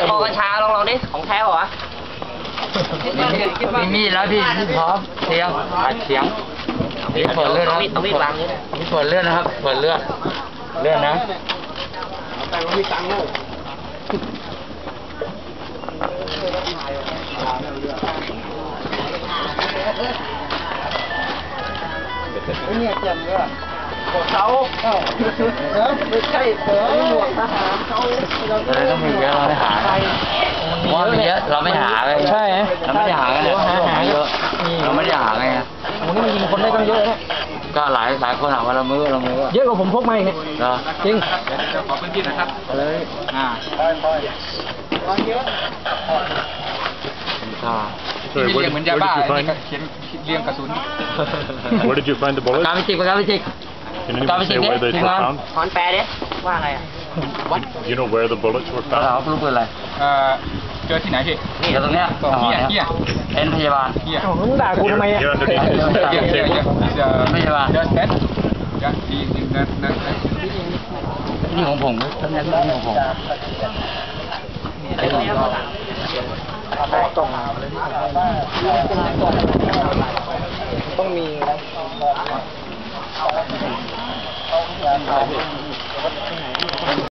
งคอกัญชาลองลองดิของแท้เหรอวะมีมีดแล้วพี่พี่พร้อมเสียงอัดเสียงนี่เปิดเลือดนะเอามีดเอามีดวางนี่นี่เปิดเลือดนะครับเปิดเลือดเลือดนะเนี่ยเจ็บเลยเขาไม่ใช่เสือ เราต้องมีเยอะเราไม่หาว่ามีเยอะเราไม่หาเลยใช่ไหมเราไม่ได้หากันเลยหาหาเยอะเราไม่ได้หาไงผมนี่มันยิงคนได้ตั้งเยอะนะก็หลายหลายคนหาวันละมื้อละมื้อเยอะกว่าผมพกมาอีกเนี่ยเหรอจริงขอพื้นที่นะครับเลยอ่าค่ะที่เรียงเหมือนยาบ้าที่เขียนเรียงกระสุน Where did you find the ปาก bullets? กาไม่จิกปากกาไม่จิก Can Got anyone me say where they thinking, were hang found? ถอนแปรดิว่าไงอะ Do you know where the bullets were เราถาม found? ลูกปืนอะไรเอ่อเจอที่ไหนพี่นี่ตรงเนี้ยเฮียเฮียเป็นพยาบาลเฮียอ้าวมึงด่ากูทำไมอะ Here underneath เฮีย this เฮีย table. เฮียไม่ใช่ป่ะเจอเซตจะดีนั่นนั่นนั่นนี่ของผมท่านนี้นี่ของผมต้องมี